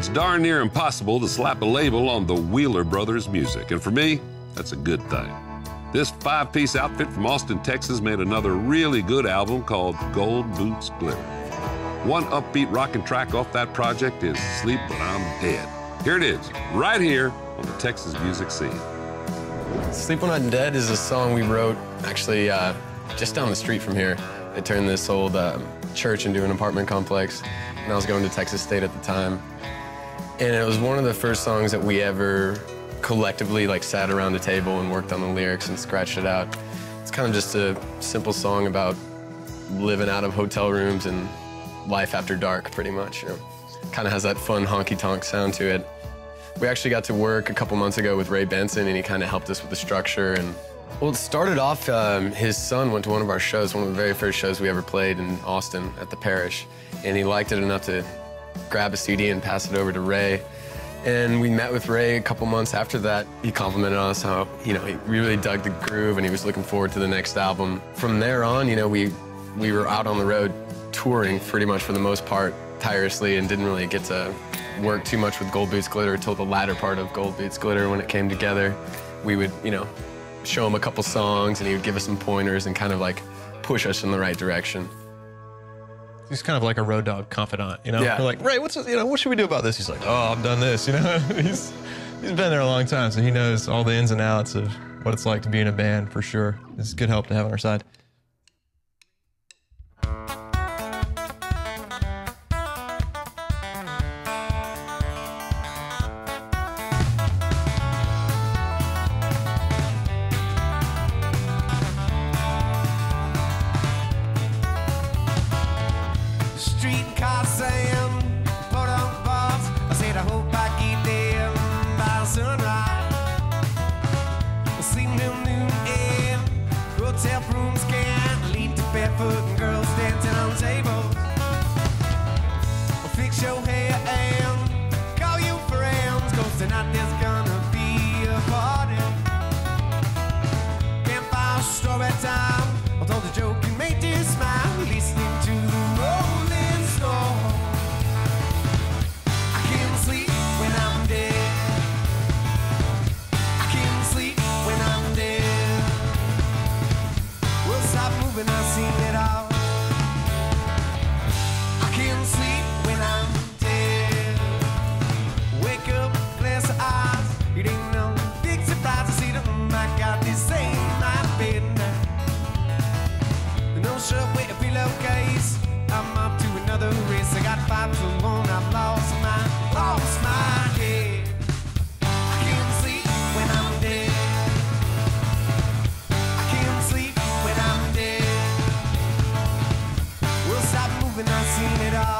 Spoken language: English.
it's darn near impossible to slap a label on the Wheeler Brothers music, and for me, that's a good thing. This five piece outfit from Austin, Texas made another really good album called Gold Boots Glitter. One upbeat rockin' track off that project is Sleep When I'm Dead. Here it is, right here on the Texas music scene. Sleep When I'm Dead is a song we wrote actually uh, just down the street from here. They turned this old uh, church into an apartment complex, and I was going to Texas State at the time. And it was one of the first songs that we ever collectively like sat around a table and worked on the lyrics and scratched it out. It's kind of just a simple song about living out of hotel rooms and life after dark, pretty much. You know? Kind of has that fun honky-tonk sound to it. We actually got to work a couple months ago with Ray Benson, and he kind of helped us with the structure. And well, it started off. Um, his son went to one of our shows, one of the very first shows we ever played in Austin at the Parish, and he liked it enough to grab a CD and pass it over to Ray. And we met with Ray a couple months after that. He complimented us how, you know, he really dug the groove and he was looking forward to the next album. From there on, you know, we, we were out on the road touring pretty much for the most part tirelessly and didn't really get to work too much with Gold Boots Glitter until the latter part of Gold Boots Glitter when it came together. We would, you know, show him a couple songs and he would give us some pointers and kind of like push us in the right direction. He's kind of like a road dog confidant, you know. Yeah. We're like, Ray, what's you know, what should we do about this? He's like, oh, I've done this, you know. he's he's been there a long time, so he knows all the ins and outs of what it's like to be in a band for sure. It's good help to have on our side. Story time. Told the joke and made you smile, listening to the Rolling Stone. I can't sleep when I'm dead. I can't sleep when I'm dead. Well, stop moving, I've seen it all. I can't sleep when I'm dead. Wake up, glass of eyes. It ain't no big surprise to see that mm, I got this ain't my bed shirt with a pillowcase. I'm up to another race. I got five to one. I've lost my, lost my head. I can't sleep when I'm dead. I can't sleep when I'm dead. Well, stop moving. I've seen it all.